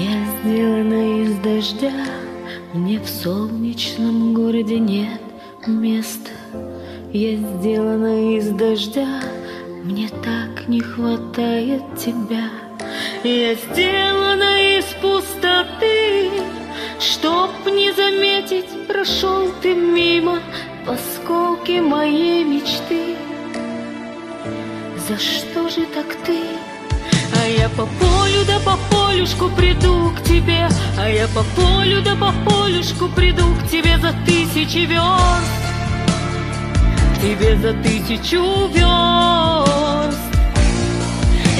Я сделана из дождя, мне в солнечном городе нет места. Я сделана из дождя, мне так не хватает тебя. Я сделана из пустоты, Чтоб не заметить, прошел ты мимо В осколке моей мечты. За что же так ты? А я по полю да по полюшку приду к тебе, А я по полю да по полюшку приду к тебе за тысячи верст, К тебе за тысячу верст.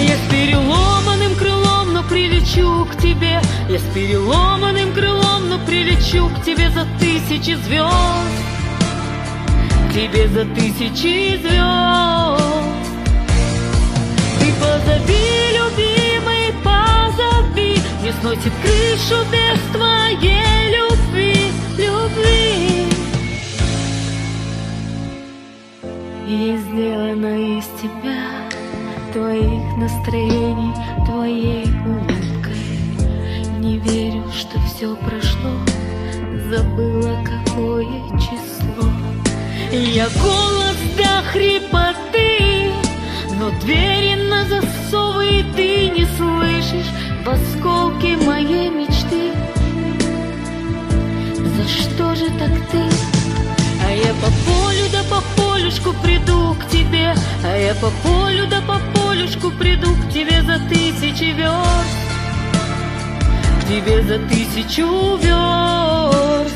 Я с переломанным крылом, но прилечу к тебе, Я с переломанным крылом, но прилечу к тебе за тысячи звезд, К тебе за тысячи звезд. Крышу без твоей любви, любви. И сделана из тебя, твоих настроений, твоей улыбкой. Не верю, что все прошло, забыла какое число. Я голос до хрипоты, но двери на засовы ты не слышишь в ты? А я по полю да по полюшку приду к тебе, А я по полю да по полюшку приду к тебе за тысячи верст, К тебе за тысячу верст.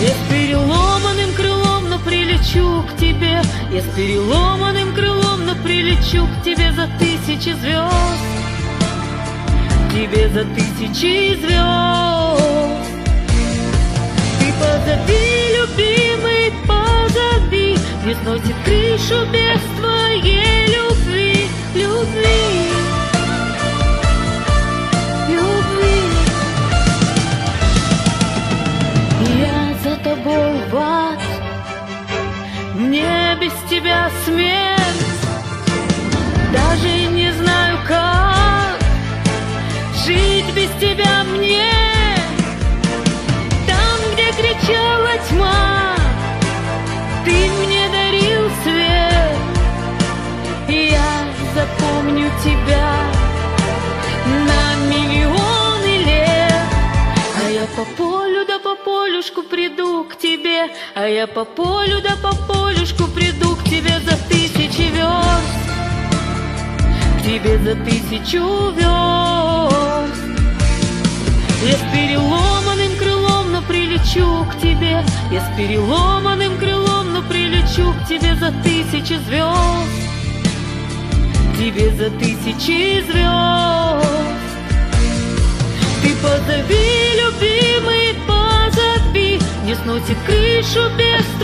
Я с переломанным крылом, но прилечу к тебе, Я с переломанным крылом, но прилечу к тебе за тысячи звезд, тебе за тысячи звезд. Сносит крышу без твоей любви, любви, любви. Я за тобой в ад, мне без тебя смерть, а я по полю да по полюшку приду к тебе за тысячи верст, к тебе за тысячу верст. Я с переломанным крылом, но прилечу к тебе, Я с переломанным крылом, но прилечу к тебе за тысячи звезд, тебе за тысячи звезд. Ты позови, любимый, позови, Не сносит крышу без твоей любви.